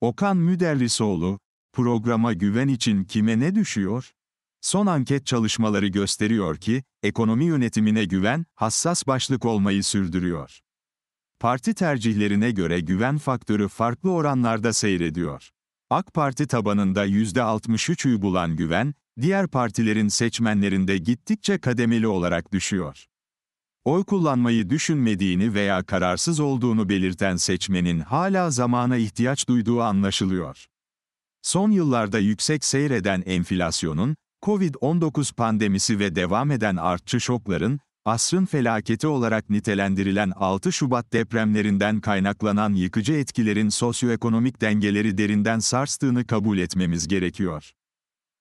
Okan Müderrisoğlu, programa güven için kime ne düşüyor? Son anket çalışmaları gösteriyor ki, ekonomi yönetimine güven, hassas başlık olmayı sürdürüyor. Parti tercihlerine göre güven faktörü farklı oranlarda seyrediyor. AK Parti tabanında %63'ü bulan güven, diğer partilerin seçmenlerinde gittikçe kademeli olarak düşüyor. Oy kullanmayı düşünmediğini veya kararsız olduğunu belirten seçmenin hala zamana ihtiyaç duyduğu anlaşılıyor. Son yıllarda yüksek seyreden enflasyonun, Covid-19 pandemisi ve devam eden artçı şokların, asrın felaketi olarak nitelendirilen 6 Şubat depremlerinden kaynaklanan yıkıcı etkilerin sosyoekonomik dengeleri derinden sarstığını kabul etmemiz gerekiyor.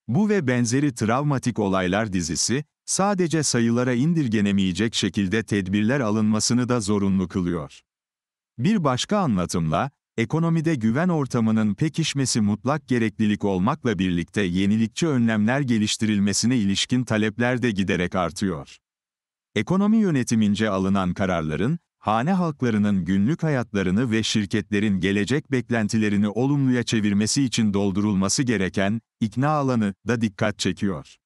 Bu ve benzeri travmatik olaylar dizisi, sadece sayılara indirgenemeyecek şekilde tedbirler alınmasını da zorunlu kılıyor. Bir başka anlatımla, ekonomide güven ortamının pekişmesi mutlak gereklilik olmakla birlikte yenilikçi önlemler geliştirilmesine ilişkin talepler de giderek artıyor. Ekonomi yönetimince alınan kararların, hane halklarının günlük hayatlarını ve şirketlerin gelecek beklentilerini olumluya çevirmesi için doldurulması gereken ikna alanı da dikkat çekiyor.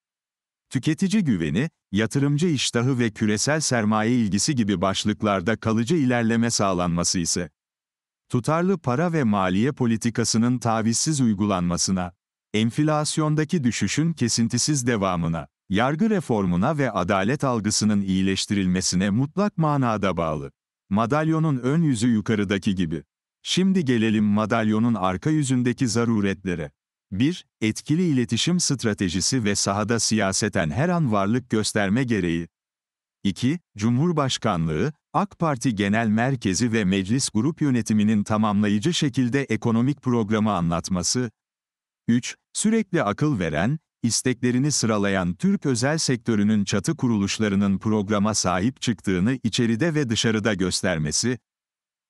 Tüketici güveni, yatırımcı iştahı ve küresel sermaye ilgisi gibi başlıklarda kalıcı ilerleme sağlanması ise tutarlı para ve maliye politikasının tavizsiz uygulanmasına, enflasyondaki düşüşün kesintisiz devamına, yargı reformuna ve adalet algısının iyileştirilmesine mutlak manada bağlı. Madalyonun ön yüzü yukarıdaki gibi. Şimdi gelelim madalyonun arka yüzündeki zaruretlere. 1. Etkili iletişim stratejisi ve sahada siyaseten her an varlık gösterme gereği. 2. Cumhurbaşkanlığı, AK Parti Genel Merkezi ve Meclis Grup Yönetiminin tamamlayıcı şekilde ekonomik programı anlatması. 3. Sürekli akıl veren, isteklerini sıralayan Türk özel sektörünün çatı kuruluşlarının programa sahip çıktığını içeride ve dışarıda göstermesi.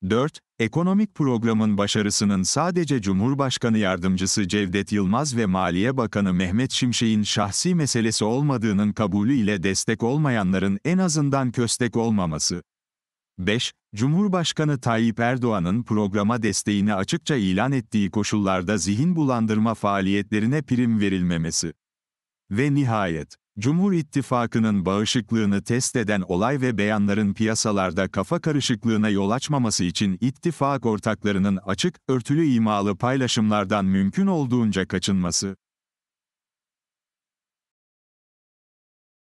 4. Ekonomik programın başarısının sadece Cumhurbaşkanı Yardımcısı Cevdet Yılmaz ve Maliye Bakanı Mehmet Şimşek'in şahsi meselesi olmadığının kabulü ile destek olmayanların en azından köstek olmaması. 5. Cumhurbaşkanı Tayyip Erdoğan'ın programa desteğini açıkça ilan ettiği koşullarda zihin bulandırma faaliyetlerine prim verilmemesi. Ve nihayet, Cumhur İttifakı'nın bağışıklığını test eden olay ve beyanların piyasalarda kafa karışıklığına yol açmaması için ittifak ortaklarının açık, örtülü imalı paylaşımlardan mümkün olduğunca kaçınması.